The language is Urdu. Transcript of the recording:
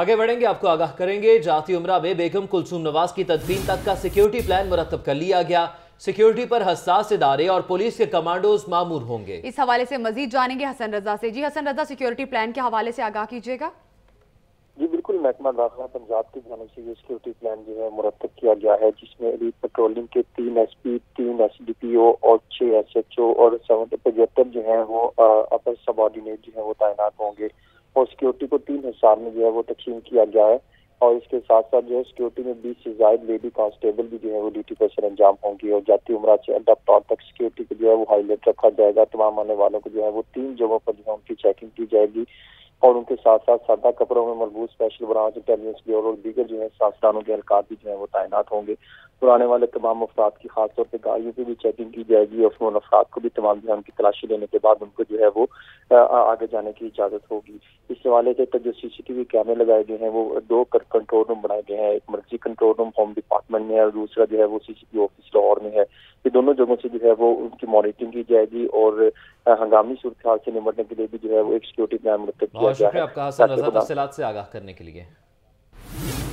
آگے بڑھیں گے آپ کو آگاہ کریں گے۔ جاتی عمرہ میں بیگم کلسوم نواز کی تدفین تک کا سیکیورٹی پلان مرتب کر لیا گیا۔ سیکیورٹی پر حساس ادارے اور پولیس کے کمانڈوز معمور ہوں گے۔ اس حوالے سے مزید جانیں گے حسن رضا سے۔ جی حسن رضا سیکیورٹی پلان کے حوالے سے آگاہ کیجیے گا۔ جی بالکل محکمہ داخلہ پنجاب کی جانب سے یہ سیکیورٹی پلان جو ہے مرتب کیا گیا ہے جس میں ایلیٹ پیٹرولنگ کے تین ایس پی تین ایس ڈی پی او اور چھ ایس ایچ او اور پچہتر جو ہیں وہ اپر سب آرڈینیٹ جو ہیں وہ تعینات ہوں گے۔ اور سیکیورٹی کو تین حصار میں جو ہے وہ تقسیم کیا گیا ہے اور اس کے ساتھ ساتھ جو ہے سیکیورٹی میں بیس سے زائد لیڈی کانسٹیبل بھی جو ہے وہ ڈیوٹی پر سر انجام ہوں گی اور جاتی عمرہ سے اڈا طور تک سیکیورٹی کو جو ہے وہ ہائی لائٹ رکھا جائے گا۔ تمام آنے والوں کو جو ہے وہ تین جگہوں پر جو ہے ان کی چیکنگ کی جائے گی اور ان کے ساتھ ساتھ سادہ کپڑوں میں مربوط اسپیشل برانچ انٹیلیجنس بیورو اور دیگر جو ہے سازدانوں کے اہلکار بھی جو ہیں وہ تعینات ہوں گے۔ پرانے والے تمام افراد کی خاص طور پہ گاڑیوں کی بھی چیکنگ کی جائے گی اور ان افراد کو بھی تمام جو ہے ان کی تلاشی لینے کے بعد ان کو جو ہے وہ آگے جانے کی اجازت ہوگی۔ اس حوالے سے جو سی سی ٹی وی کیمرے لگائے گئے ہیں وہ دو کنٹرول روم بنائے گئے ہیں۔ ایک مرضی کنٹرول روم ہوم ڈپارٹمنٹ میں ہے اور دوسرا جو ہے وہ C C T office Lahore میں ہے۔ یہ دونوں جگہوں سے جو ہے وہ ان کی مانیٹرنگ کی جائے گی اور ہنگامی صورتحال سے نمٹنے کے لیے بھی جو ہے وہ ایک سیکورٹی پلان مرتب کیا حسن رضا تفصیلات سے آگاہ کرنے کے لیے۔